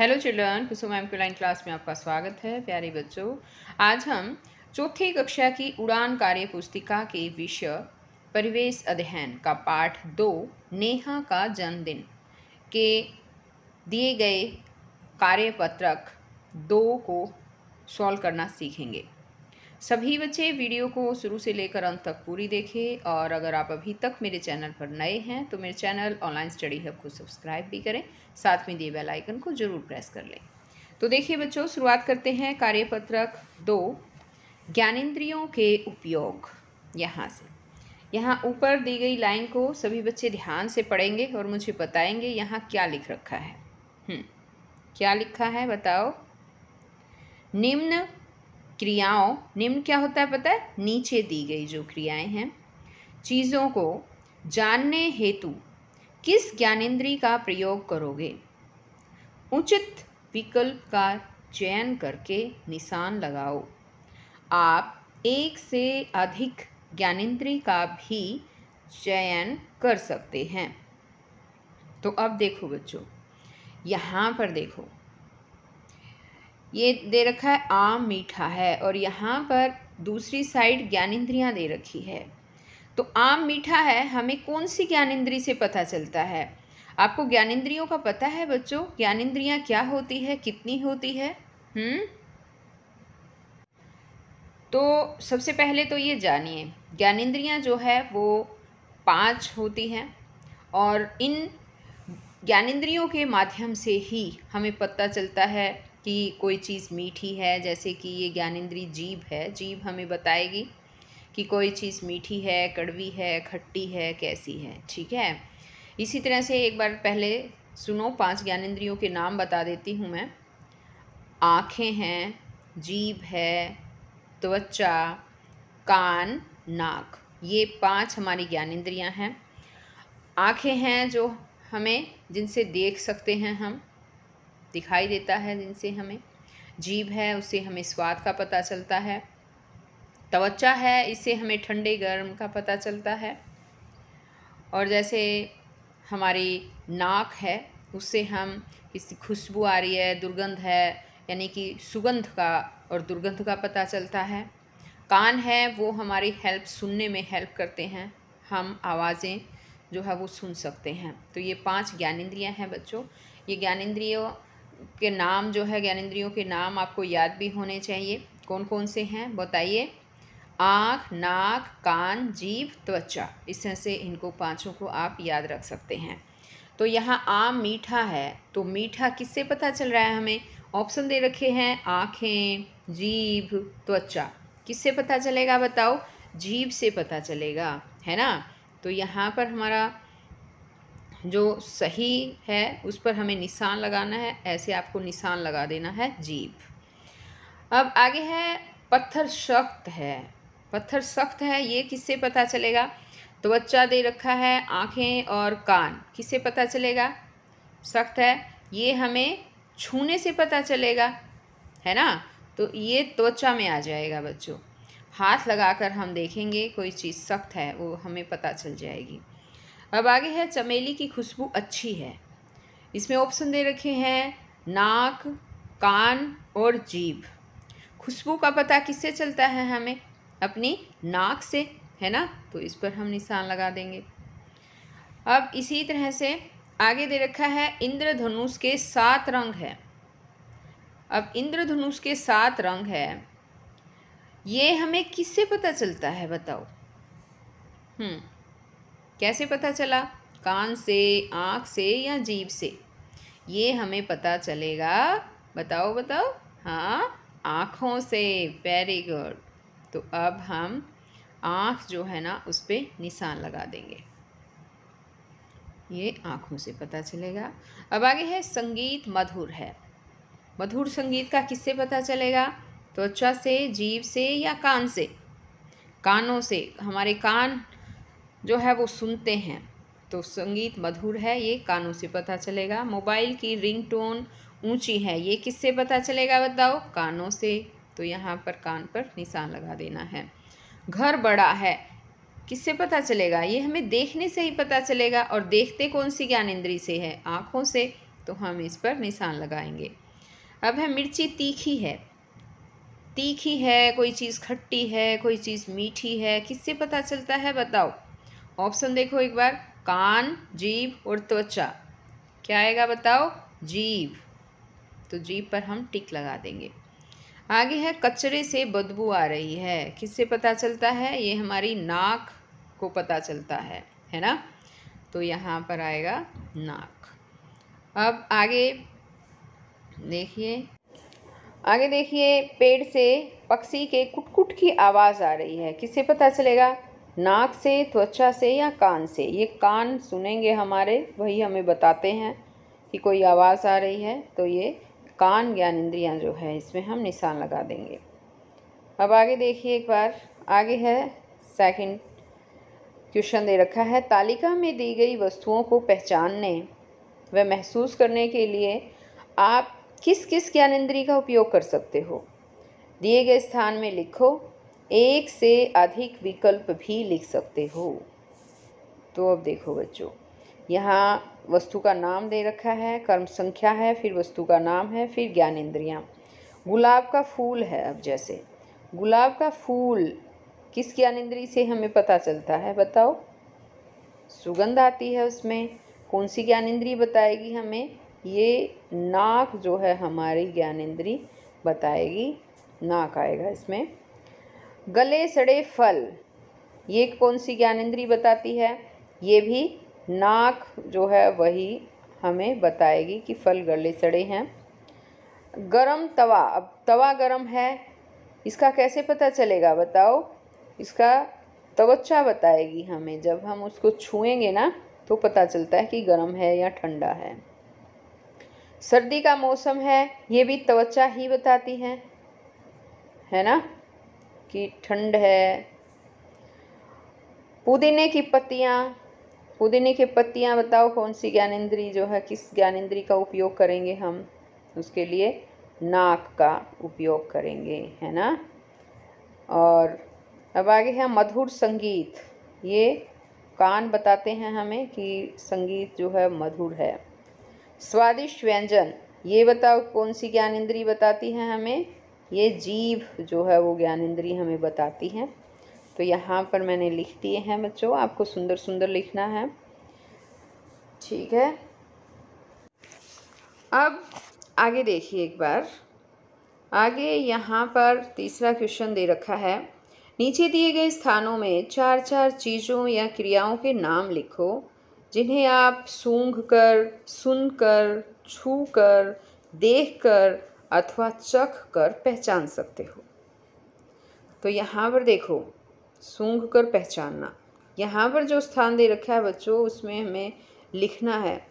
Hello children Kusum एम लाइन class में आपका स्वागत है, प्यारे बच्चों। आज हम चौथी कक्षा की उड़ान कार्य पुस्तिका के विषय, परिवेश अध्ययन का पाठ दो, नेहा का जन्मदिन के दिए गए कार्यपत्रक दो को सॉल्व करना सीखेंगे। सभी बच्चे वीडियो को शुरू से लेकर अंत तक पूरी देखें और अगर आप अभी तक मेरे चैनल पर नए हैं तो मेरे चैनल ऑनलाइन स्टडी हब को सब्सक्राइब भी करें साथ में दिए बेल आइकन को ज़रूर प्रेस कर लें। तो देखिए बच्चों शुरुआत करते हैं कार्यपत्रक दो ज्ञानेन्द्रियों के उपयोग यहाँ से। यहाँ ऊपर दी गई लाइन को सभी बच्चे ध्यान से पढ़ेंगे और मुझे बताएँगे यहाँ क्या लिख रखा है। हम्म, क्या लिखा है बताओ? निम्न क्रियाओं, निम्न क्या होता है पता है? नीचे दी गई जो क्रियाएँ हैं। चीज़ों को जानने हेतु किस ज्ञानेंद्री का प्रयोग करोगे? उचित विकल्प का चयन करके निशान लगाओ। आप एक से अधिक ज्ञानेंद्री का भी चयन कर सकते हैं। तो अब देखो बच्चों, यहाँ पर देखो। ये दे रखा है आम मीठा है और यहाँ पर दूसरी साइड ज्ञानेंद्रियाँ दे रखी है। तो आम मीठा है, हमें कौन सी ज्ञानेंद्री से पता चलता है? आपको ज्ञानेंद्रियों का पता है बच्चों? ज्ञानेंद्रियाँ क्या होती है, कितनी होती है? हम्म? तो सबसे पहले तो ये जानिए, ज्ञानेंद्रियाँ जो है वो पाँच होती हैं और इन ज्ञानेंद्रियों के माध्यम से ही हमें पता चलता है कि कोई चीज़ मीठी है, जैसे कि ये ज्ञानेंद्री जीभ है, जीभ हमें बताएगी कि कोई चीज़ मीठी है, कड़वी है, खट्टी है, कैसी है, ठीक है? इसी तरह से एक बार पहले सुनो, पाँच ज्ञानेंद्रियों के नाम बता देती हूँ मैं। आँखें हैं, जीभ है, त्वचा, कान, नाक, ये पाँच हमारी ज्ञानेंद्रियाँ हैं। आँखें हैं जो हमें, जिनसे देख सकते हैं हम दिखाई देता है जिनसे हमें जीभ है, उससे हमें स्वाद का पता चलता है। त्वचा है, इससे हमें ठंडे गर्म का पता चलता है। और जैसे हमारी नाक है, उससे हम किसी खुशबू आ रही है, दुर्गंध है, यानी कि सुगंध का और दुर्गंध का पता चलता है। कान है, वो हमारी हेल्प, सुनने में हेल्प करते हैं। हम आवाज़ें जो है वो सुन सकते हैं। तो ये पाँच ज्ञानेंद्रियाँ हैं बच्चों। ये ज्ञानेंद्रियों के नाम जो है ज्ञानेंद्रियों के नाम आपको याद भी होने चाहिए। कौन कौन से हैं? बताइए। आँख, नाक, कान, जीभ, त्वचा। इस तरह से इनको पाँचों को आप याद रख सकते हैं। तो यहाँ आम मीठा है। तो मीठा किससे पता चल रहा है हमें? ऑप्शन दे रखे हैं आँखें, जीभ, त्वचा। किससे पता चलेगा बताओ? जीभ से पता चलेगा। है ना? तो यहाँ पर हमारा जो सही है, उस पर हमें निशान लगाना है, ऐसे आपको निशान लगा देना है जीप अब आगे है, पत्थर सख्त है। पत्थर सख्त है, ये किससे पता चलेगा? तो बच्चा दे रखा है आँखें और कान। किससे पता चलेगा? सख्त है, ये हमें छूने से पता चलेगा, है ना? तो ये त्वचा में आ जाएगा बच्चों। हाथ लगाकर हम देखेंगे, कोई चीज़ सख्त है, वो हमें पता चल जाएगी। अब आगे है, चमेली की खुशबू अच्छी है। इसमें ऑप्शन दे रखे हैं, नाक, कान और जीभ। खुशबू का पता किससे चलता है हमें? अपनी नाक से, है ना? तो इस पर हम निशान लगा देंगे। अब इसी तरह से आगे दे रखा है, इंद्रधनुष के सात रंग है। अब इंद्रधनुष के सात रंग है। ये हमें किससे पता चलता है, बताओ? हम्म। कैसे पता चला? कान से, आँख से या जीभ से? ये हमें पता चलेगा। बताओ बताओ। हाँ आँखों से। वेरी गुड तो अब हम आँख जो है ना, उस पर निशान लगा देंगे। ये आँखों से पता चलेगा। अब आगे है, संगीत मधुर है। मधुर संगीत का किससे पता चलेगा? त्वचा से, जीभ से या कान से? कानों से। हमारे कान जो है वो सुनते हैं। तो संगीत मधुर है, ये कानों से पता चलेगा। मोबाइल की रिंगटोन ऊँची है, ये किससे पता चलेगा बताओ? कानों से। तो यहाँ पर कान पर निशान लगा देना है। घर बड़ा है, किससे पता चलेगा? ये हमें देखने से ही पता चलेगा और देखते कौन सी ज्ञान इंद्री से है? आँखों से। तो हम इस पर निशान लगाएँगे। अब है मिर्ची तीखी है। तीखी है, कोई चीज़ खट्टी है, कोई चीज़ मीठी है, किससे पता चलता है बताओ? ऑप्शन देखो एक बार। कान, जीभ और त्वचा। क्या आएगा बताओ? जीभ। तो जीभ पर हम टिक लगा देंगे। आगे है, कचरे से बदबू आ रही है। किससे पता चलता है? ये हमारी नाक को पता चलता है है ना? तो यहाँ पर आएगा नाक। अब आगे देखिए। आगे देखिए, पेड़ से पक्षी के कुटकुट -कुट की आवाज़ आ रही है। किससे पता चलेगा? नाक से, त्वचा से या कान से? ये कान सुनेंगे हमारे, वही हमें बताते हैं कि कोई आवाज़ आ रही है तो ये कान ज्ञान इंद्रियाँ जो है, इसमें हम निशान लगा देंगे। अब आगे देखिए एक बार। आगे है सेकंड क्वेश्चन दे रखा है। तालिका में दी गई वस्तुओं को पहचानने व महसूस करने के लिए आप किस किस ज्ञान इंद्री का उपयोग कर सकते हो? दिए गए स्थान में लिखो एक से अधिक विकल्प भी लिख सकते हो। तो अब देखो बच्चों, यहाँ वस्तु का नाम दे रखा है, कर्म संख्या है, फिर वस्तु का नाम है, फिर ज्ञान इंद्रियाँ गुलाब का फूल है अब जैसे। गुलाब का फूल किस ज्ञान इंद्री से हमें पता चलता है बताओ? सुगंध आती है उसमें। कौन सी ज्ञान इंद्री बताएगी हमें? ये नाक जो है हमारी ज्ञान इंद्री बताएगी। नाक आएगा इसमें। गले सड़े फल। ये कौन सी ज्ञान इंद्री बताती है? ये भी नाक जो है वही हमें बताएगी कि फल गले सड़े हैं। गरम तवा। अब तवा गरम है। इसका कैसे पता चलेगा बताओ? इसका तवच्चा बताएगी हमें। जब हम उसको छुएँगे ना तो पता चलता है कि गर्म है या ठंडा है। सर्दी का मौसम है। ये भी त्वचा ही बताती है। है ना? कि ठंड है। पुदीने की पत्तियाँ, पुदीने की पत्तियाँ बताओ कौन सी ज्ञानेंद्री जो है, किस ज्ञानेंद्री का उपयोग करेंगे हम? उसके लिए नाक का उपयोग करेंगे, है ना? और अब आगे है मधुर संगीत। ये कान बताते हैं हमें कि संगीत जो है मधुर है। स्वादिष्ट व्यंजन, ये बताओ कौन सी ज्ञानेंद्री बताती है हमें? ये जीव जो है वो ज्ञान इंद्री हमें बताती हैं। तो यहाँ पर मैंने लिख दिए हैं बच्चों, आपको सुंदर सुंदर लिखना है। ठीक है। अब आगे देखिए एक बार। आगे यहाँ पर तीसरा क्वेश्चन दे रखा है। नीचे दिए गए स्थानों में चार चार चीज़ों या क्रियाओं के नाम लिखो, जिन्हें आप सूंघ कर सुन कर छू कर देख कर अथवा चख कर पहचान सकते हो। तो यहाँ पर देखो, सूंघ कर पहचानना। यहाँ पर जो स्थान दे रखा है बच्चों, उसमें हमें लिखना है।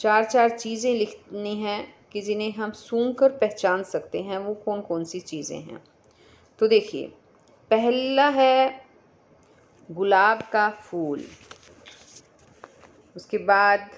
चार चार चीज़ें लिखनी हैं कि जिन्हें हम सूंघ कर पहचान सकते हैं, वो कौन कौन सी चीज़ें हैं। तो देखिए, पहला है गुलाब का फूल। उसके बाद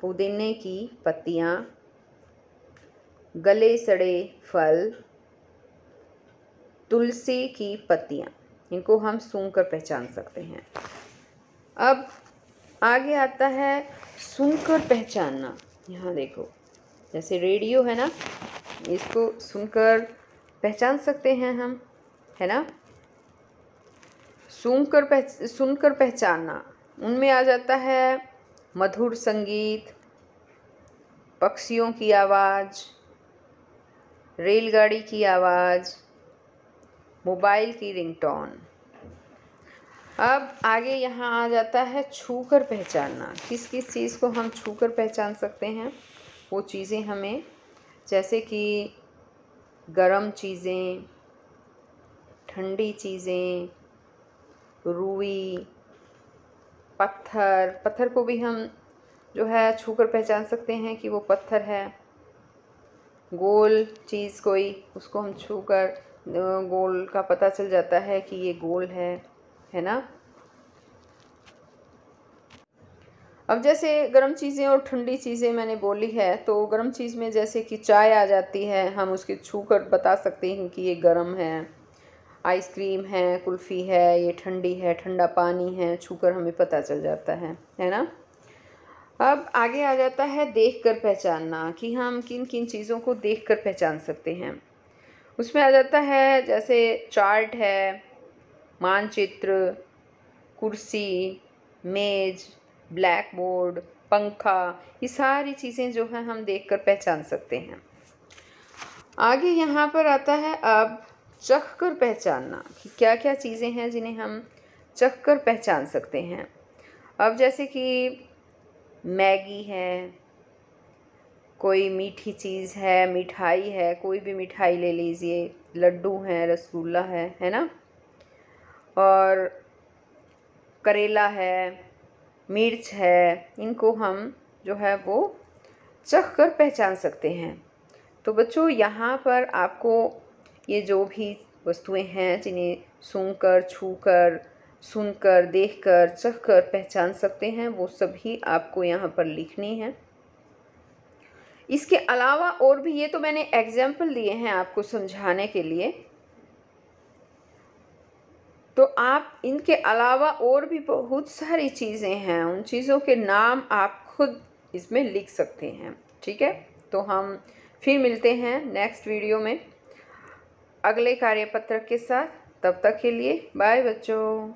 पुदीने की पत्तियाँ गले सड़े फल, तुलसी की पत्तियाँ, इनको हम सूंघ कर पहचान सकते हैं। अब आगे आता है सुनकर पहचानना। यहाँ देखो, जैसे रेडियो है ना, इसको सुनकर पहचान सकते हैं हम, है ना? सुनकर पह, सुनकर पहचानना। उनमें आ जाता है मधुर संगीत, पक्षियों की आवाज़ रेलगाड़ी की आवाज़, मोबाइल की रिंगटोन। अब आगे यहाँ आ जाता है छू कर पहचानना। किस किस चीज़ को हम छू कर पहचान सकते हैं? वो चीज़ें हमें, जैसे कि गरम चीज़ें, ठंडी चीज़ें, रुई, पत्थर। पत्थर को भी हम जो है छू कर पहचान सकते हैं कि वो पत्थर है। गोल चीज़ कोई, उसको हम छू कर गोल का पता चल जाता है कि ये गोल है है ना? अब जैसे गर्म चीज़ें और ठंडी चीज़ें मैंने बोली है तो गर्म चीज़ में जैसे कि चाय आ जाती है, हम उसके छू कर बता सकते हैं कि ये गर्म है। आइसक्रीम है, कुल्फ़ी है, ये ठंडी है, ठंडा पानी है छू कर हमें पता चल जाता है है ना? अब आगे आ जाता है देख कर पहचानना कि हम किन किन चीज़ों को देख कर पहचान सकते हैं। उसमें आ जाता है जैसे चार्ट है, मानचित्र, कुर्सी, मेज ब्लैक बोर्ड पंखा, ये सारी चीज़ें जो हैं हम देख कर पहचान सकते हैं। आगे यहाँ पर आता है अब चख कर पहचानना कि क्या क्या चीज़ें हैं जिन्हें हम चख कर पहचान सकते हैं। अब जैसे कि मैगी है, कोई मीठी चीज़ है, मिठाई है, कोई भी मिठाई ले लीजिए, लड्डू है, रसगुल्ला है है ना? और करेला है, मिर्च है, इनको हम जो है वो चख कर पहचान सकते हैं। तो बच्चों, यहाँ पर आपको ये जो भी वस्तुएँ हैं, जिन्हें सूंघ कर छू छूकर सुनकर, देखकर, चखकर पहचान सकते हैं, वो सभी आपको यहाँ पर लिखनी है। इसके अलावा और भी ये तो मैंने एग्ज़ाम्पल दिए हैं आपको समझाने के लिए। तो आप इनके अलावा और भी बहुत सारी चीज़ें हैं, उन चीज़ों के नाम आप खुद इसमें लिख सकते हैं, ठीक है? तो हम फिर मिलते हैं नेक्स्ट वीडियो में, अगले कार्यपत्रक के साथ, तब तक के लिए बाय बच्चों।